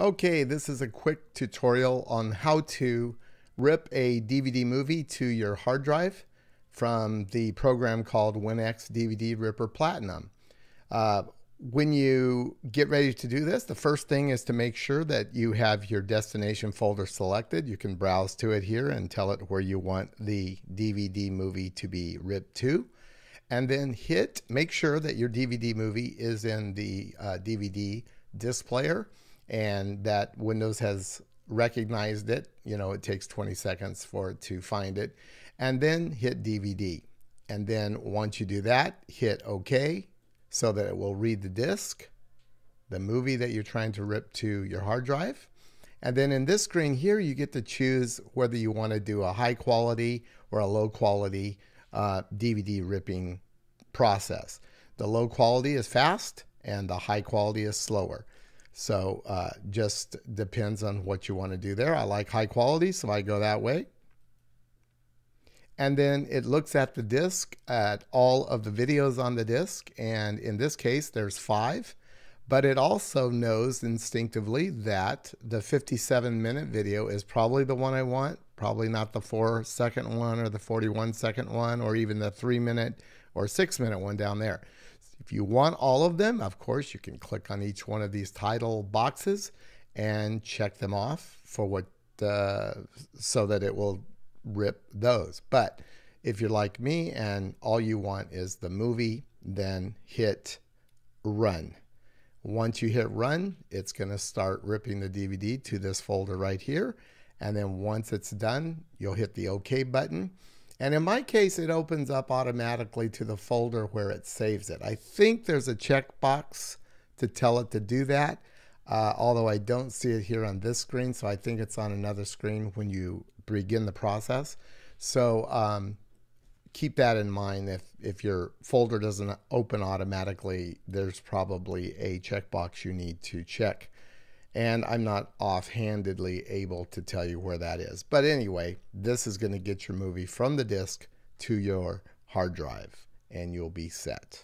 Okay, this is a quick tutorial on how to rip a DVD movie to your hard drive from the program called WinX DVD Ripper Platinum. Uh, when you get ready to do this, the first thing is to make sure that you have your destination folder selected. You can browse to it here and tell it where you want the DVD movie to be ripped to. And then hit, make sure that your DVD movie is in the uh, DVD disc player and that Windows has recognized it. You know, it takes 20 seconds for it to find it. And then hit DVD. And then once you do that, hit OK so that it will read the disk, the movie that you're trying to rip to your hard drive. And then in this screen here, you get to choose whether you want to do a high quality or a low quality uh, DVD ripping process. The low quality is fast and the high quality is slower. So uh, just depends on what you want to do there. I like high quality, so I go that way. And then it looks at the disk, at all of the videos on the disk. And in this case, there's five. But it also knows instinctively that the 57 minute video is probably the one I want, probably not the four second one or the 41 second one or even the three minute or six minute one down there. If you want all of them, of course, you can click on each one of these title boxes and check them off for what, uh, so that it will rip those. But if you're like me and all you want is the movie, then hit run. Once you hit run, it's going to start ripping the DVD to this folder right here. And then once it's done, you'll hit the OK button and in my case, it opens up automatically to the folder where it saves it. I think there's a checkbox to tell it to do that, uh, although I don't see it here on this screen. So I think it's on another screen when you begin the process. So um, keep that in mind. If, if your folder doesn't open automatically, there's probably a checkbox you need to check and I'm not offhandedly able to tell you where that is. But anyway, this is going to get your movie from the disk to your hard drive, and you'll be set.